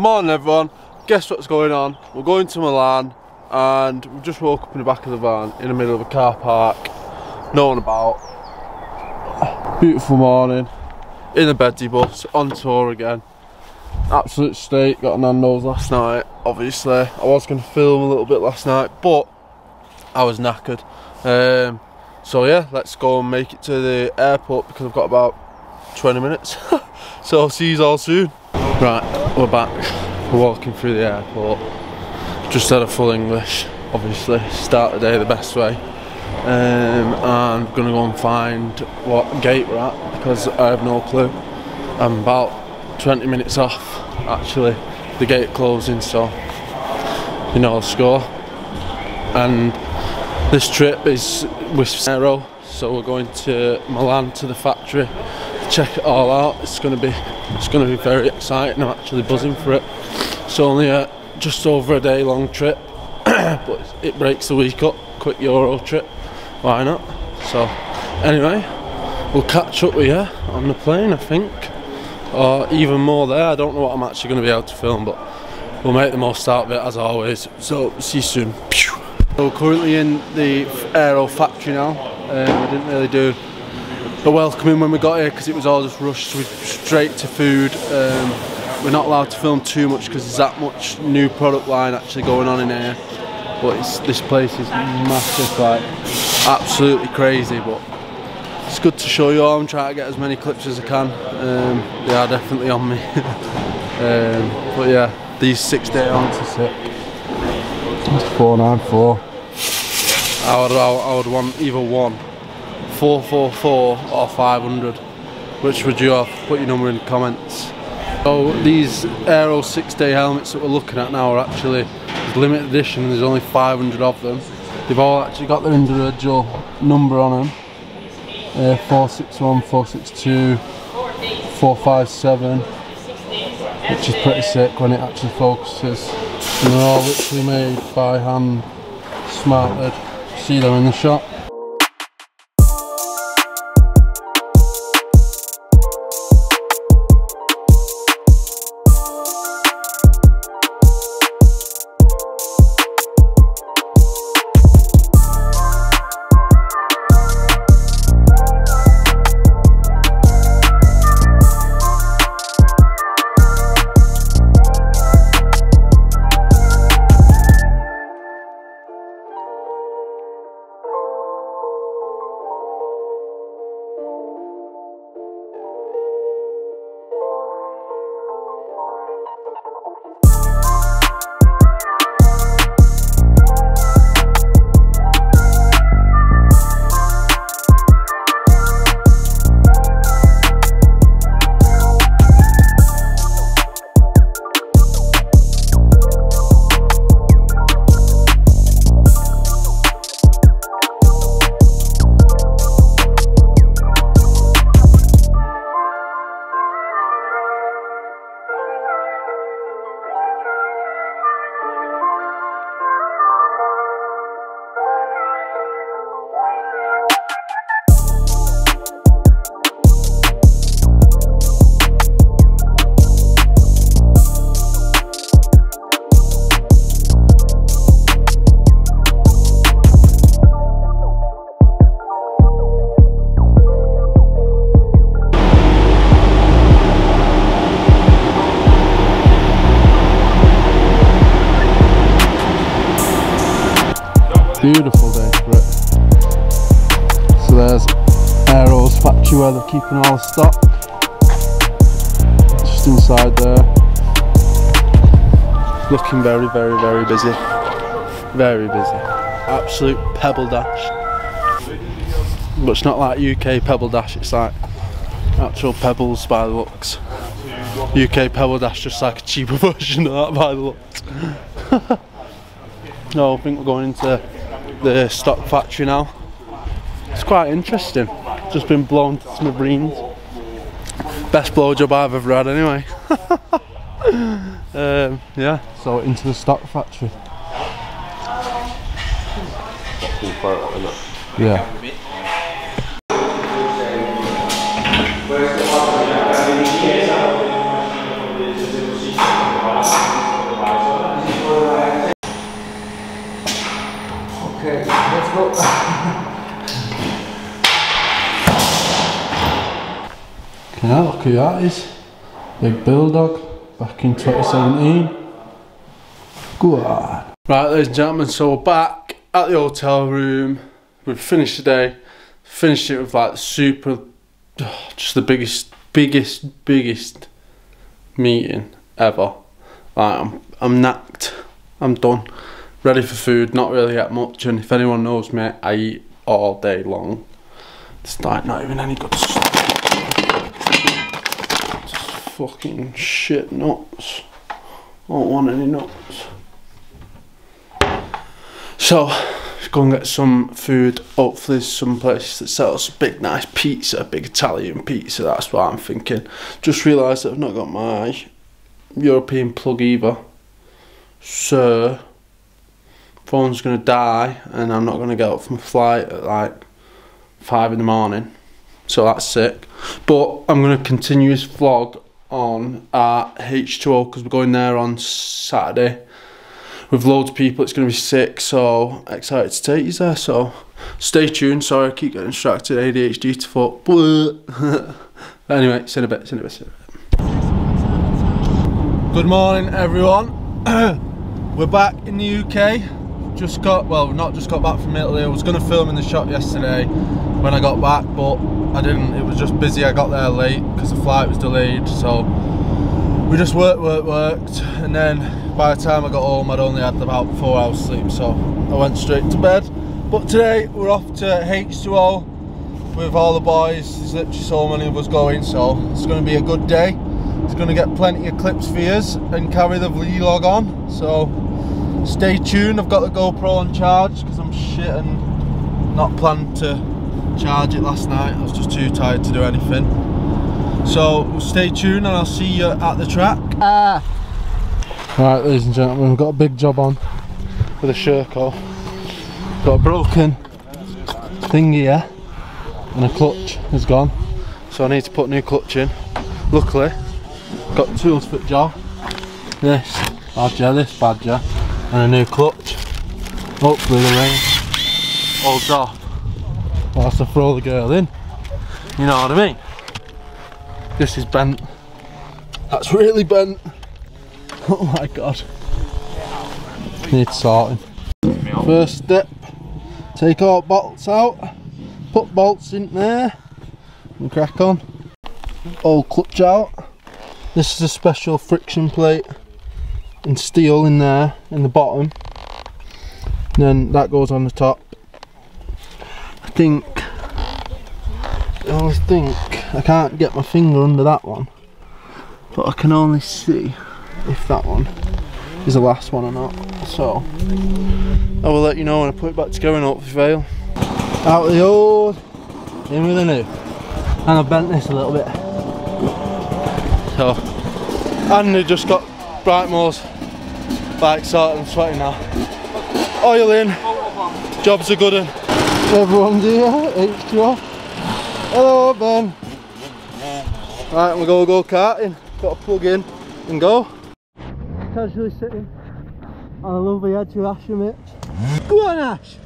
Morning everyone, guess what's going on? We're going to Milan and we just woke up in the back of the van in the middle of a car park, no one about. Beautiful morning, in the Beddy bus, on tour again. Absolute state, got Nando's last night, obviously. I was going to film a little bit last night, but I was knackered. Um, so yeah, let's go and make it to the airport because I've got about 20 minutes. so I'll see you all soon. Right, we're back. We're walking through the airport. Just had a full English, obviously. Start the day the best way. Um, and I'm gonna go and find what gate we're at because I have no clue. I'm about 20 minutes off actually the gate closing, so you know the score. And this trip is with Airoh, so we're going to Milan to the factory check it all out. It's gonna be it's gonna be very exciting. I'm actually buzzing for it. It's only a just over a day long trip, but it breaks the week up. Quick Euro trip, why not? So anyway, we'll catch up with you on the plane, I think, or even more there. I don't know what I'm actually going to be able to film, but we'll make the most out of it as always. So see you soon. So we're currently in the Airoh factory now. Um, we didn't really do a welcoming when we got here because it was all just rushed straight to food. Um, we're not allowed to film too much because there's that much new product line actually going on in here. But this place is massive, like absolutely crazy. But it's good to show you all. I'm trying to get as many clips as I can. Um, they are definitely on me. um, but yeah, these six day ounce are sick. It's 494. I would, I would want either one 444 or 500 which would you have? Put your number in the comments. So these Airoh six day helmets that we're looking at now are actually limited edition there's only 500 of them. They've all actually got their individual number on them uh, 461 462 457 which is pretty sick when it actually focuses. And they're all literally made by hand smarted. See them in the shop Beautiful day for it. So there's Airoh's factory where they're keeping all the stock. Just inside there. Looking very, very, very busy. Very busy. Absolute pebble dash. But it's not like UK pebble dash, it's like actual pebbles by the looks. UK pebble dash just like a cheaper version of that by the looks. no, I think we're going into the stock factory now. It's quite interesting. Just been blown to smithereens. Best blowjob I've ever had anyway. um, yeah, so into the stock factory. Yeah. Genau, look ja, that is. Big Bulldog back in 2017. Go on. Right, ladies and gentlemen, so we're back at the hotel room. We've finished today. Finished it with like super, just the biggest, biggest, biggest meeting ever. Like, I'm, I'm knacked. I'm done. Ready for food, not really get much. And if anyone knows me, I eat all day long. It's like not even any good stuff. Just fucking shit nuts. Don't want any nuts. So, go and get some food. Hopefully, some place that sells big, nice pizza, big Italian pizza. That's what I'm thinking. Just realised that I've not got my European plug either. So, phone's gonna die, and I'm not gonna get up from a flight at like five in the morning. So that's sick. But I'm gonna continue this vlog on at H2O because we're going there on Saturday with loads of people. It's going to be sick, so excited to take you there. So stay tuned. Sorry, I keep getting distracted. ADHD to but anyway, see in a bit. See in a bit. See in a bit. Good morning, everyone. We're back in the UK. Just got well, not just got back from Italy. I was going to film in the shop yesterday when I got back, but I didn't. It was just busy. I got there late because the flight was delayed. So we just worked, worked, worked, and then by the time I got home, I'd only had about four hours sleep, so I went straight to bed. But today we're off to H2O with all the boys. There's literally so many of us going, so it's going to be a good day. It's going to get plenty of clips for us and carry the vlog on. So stay tuned. I've got the GoPro on charge because I'm shit and not planned to charge it last night. I was just too tired to do anything. So stay tuned and I'll see you at the track. Ah. Right, ladies and gentlemen, we've got a big job on with a Sherco. Got a broken thing here and a clutch is gone. So I need to put new clutch in. Luckily, got tools for the job. This badger, this badger, and a new clutch. Hopefully the rain holds off whilst I throw the girl in. You know what I mean? This is bent. That's really bent. Oh my god. Need sorting. First step, take all bolts out, put bolts in there, and crack on. Old clutch out. This is a special friction plate and steel in there, in the bottom. And then that goes on the top. I think, I always think, I can't get my finger under that one, but I can only see if that one is the last one or not. So I will let you know when I put it back together and hopefully fail. Out the old, in with the new. And I've bent this a little bit. So, and they just got Brightmore's bike sorted and sweating now. Oil in, job's a good one. Everyone's here, H2O. Hello Ben. Right, we're gonna go karting. Got to plug in and go casually sitting on a lovely edge of Asher Go on Ash!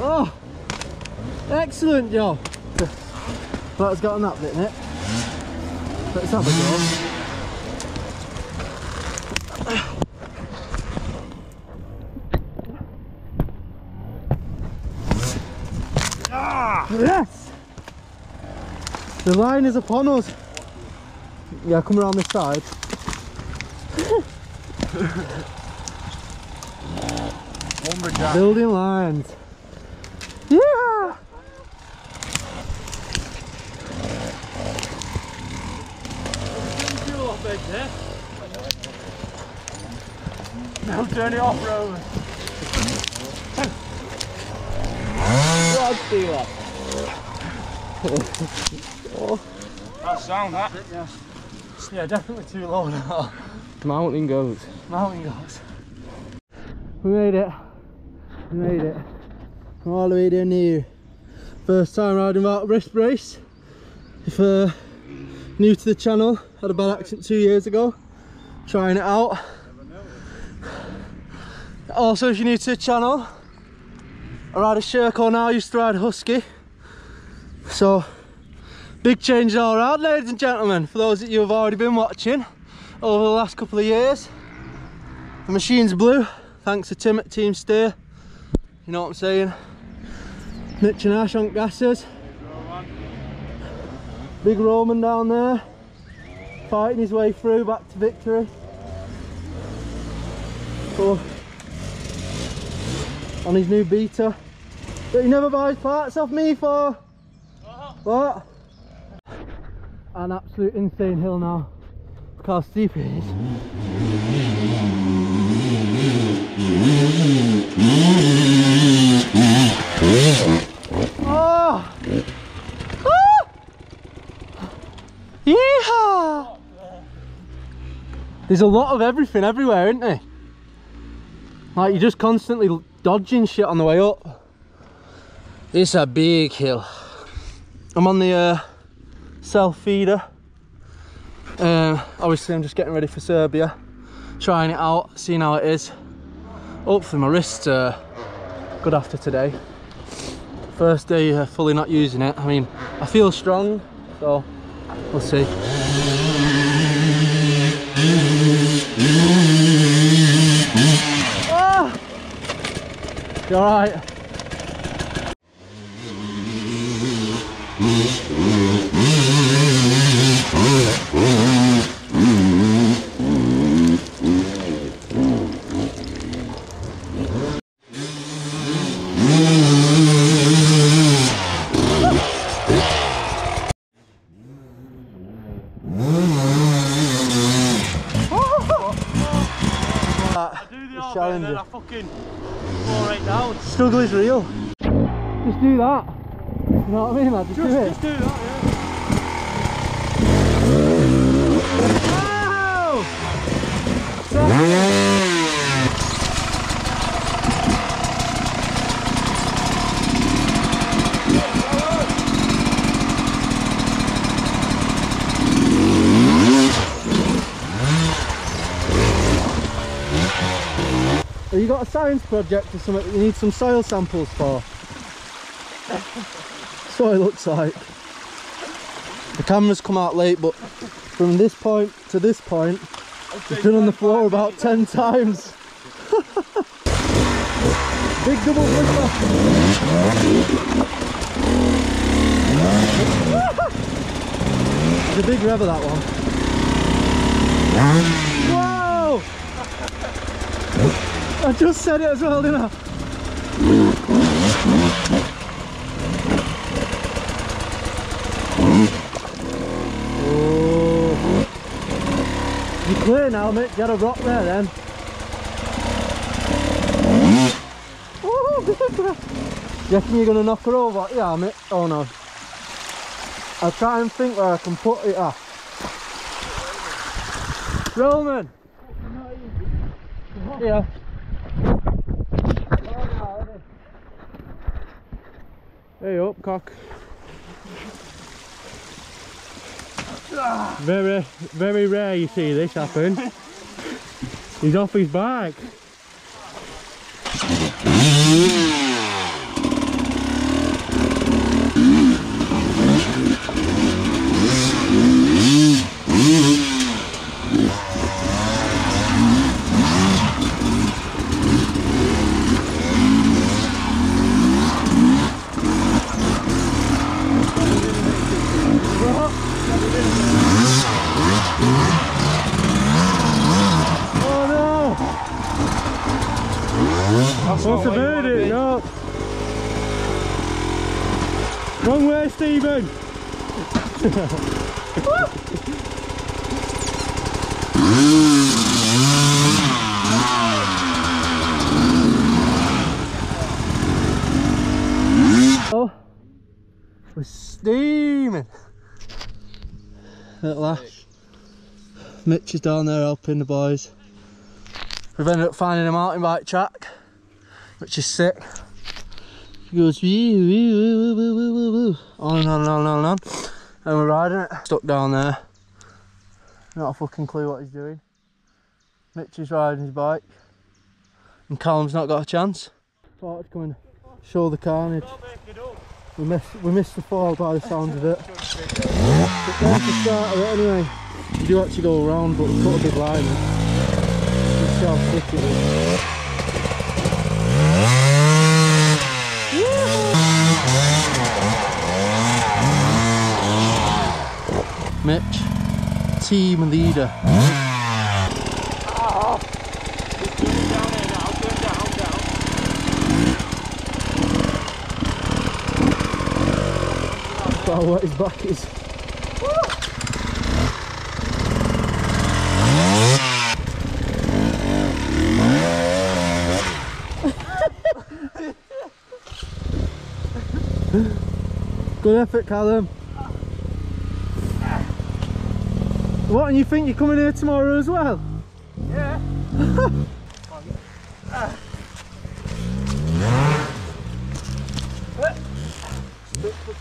Oh! Excellent job! That's got on that bit it. Let's have a go. Yes! The line is upon us. Yeah, come around this side. Building lines. Yeah! Now turn it off road. God steal up. Oh. That's sound that. Yeah. yeah, definitely too low now. Mountain goats. Mountain goats. We made it. We made it. From all the way down here. First time riding without a wrist brace. If uh, new to the channel, had a bad accident two years ago. Trying it out. Also, if you're new to the channel, I ride a Sherco now, I used to ride a Husky. So, Big change all around, ladies and gentlemen, for those that you have already been watching over the last couple of years. The machine's blue, thanks to Tim at Team Steer. You know what I'm saying? Mitch and Ash on gases. Big Roman down there, fighting his way through back to victory. Oh. On his new Beta. That he never buys parts off me for. What? An absolute insane hill now. Look how steep it is. Oh! Ah! Yeehaw! There's a lot of everything everywhere, isn't there? Like you're just constantly dodging shit on the way up. It's a big hill. I'm on the uh, self feeder. Um, obviously, I'm just getting ready for Serbia, trying it out, seeing how it is. Hopefully, my wrist's uh, good after today. First day uh, fully not using it. I mean, I feel strong, so we'll see. Ah! You alright? Do the It's orbit and then. I fucking fall right down. Struggle is real. Just do that, yeah. Have you got a science project or something that you need some soil samples for? That's what it looks like. The camera's come out late, but from this point to this point, it's been on the floor about 10 times. Big double flipper. It's a big rever that one. Whoa! I just said it as well, didn't I? Clear now, mate. You Get a rock there then. You reckon you're going to knock her over? Yeah, mate. Oh no. I'll try and think where I can put it off. Roman! Yeah. Hey up, cock. Very, very rare you see this happen. He's off his back. Oh no! What's about it? No. Wrong way, Stephen. Oh, we're steaming. At last. Mitch is down there helping the boys. We've ended up finding a mountain bike track, which is sick. He goes wee, wee, woo, woo, woo, woo, woo, on and on and on and on and on. And we're riding it. Stuck down there. Not a fucking clue what he's doing. Mitch is riding his bike. And Callum's not got a chance. Thought I'd come and show the carnage. We missed, we missed the fall by the sound of it. But there's the start of it anyway. You do actually go around, but we put a big line in. You see how thick it is. Mitch, team leader. About what his back is. Good effort, Callum. What, and you think you're coming here tomorrow as well? Bit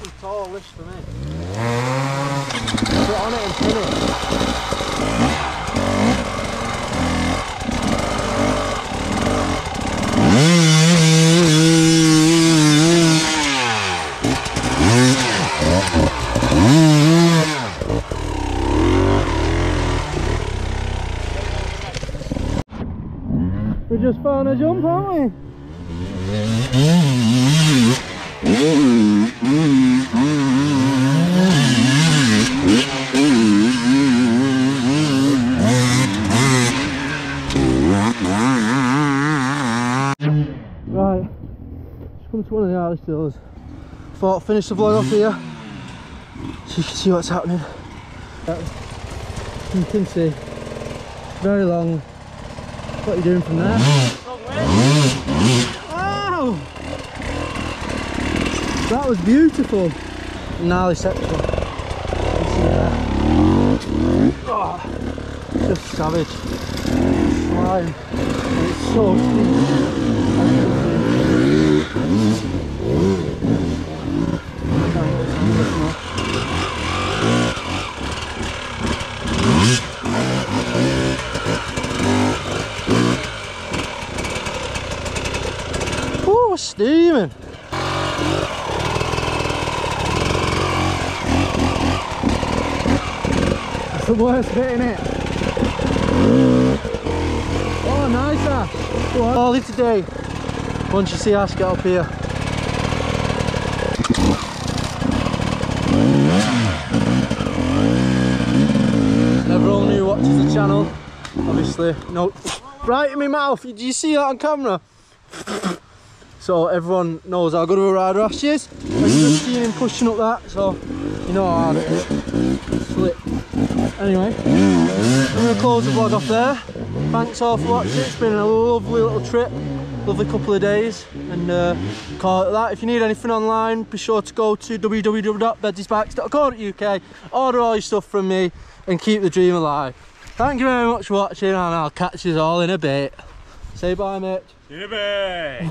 fucking tallish for me. Put on it and pin it. We just found a jump, aren't we? Right, just come to one of the Irish hills. Thought I'd finish the vlog off here so you can see what's happening. You can see, very long. What are you doing from there? Oh! That was beautiful. Gnarly section. Oh, just savage. Slime. It's so steep. Oh, we're steaming. That's the worst bit in it. Oh, nice Ash. Go. All today. Once you see us get up here. Everyone who watches the channel, obviously, no, right in my mouth. Do you see that on camera? So everyone knows how good of a rider Ash is. I've just seen him pushing up that, so you know how hard it is. Slip. Anyway, I'm going to close the vlog off there. Thanks all for watching. It's been a lovely little trip, lovely couple of days, and uh, call it that. If you need anything online, be sure to go to www.bedsysbikes.co.uk, order all your stuff from me, and keep the dream alive. Thank you very much for watching, and I'll catch you all in a bit. Say bye, mate. In a bit.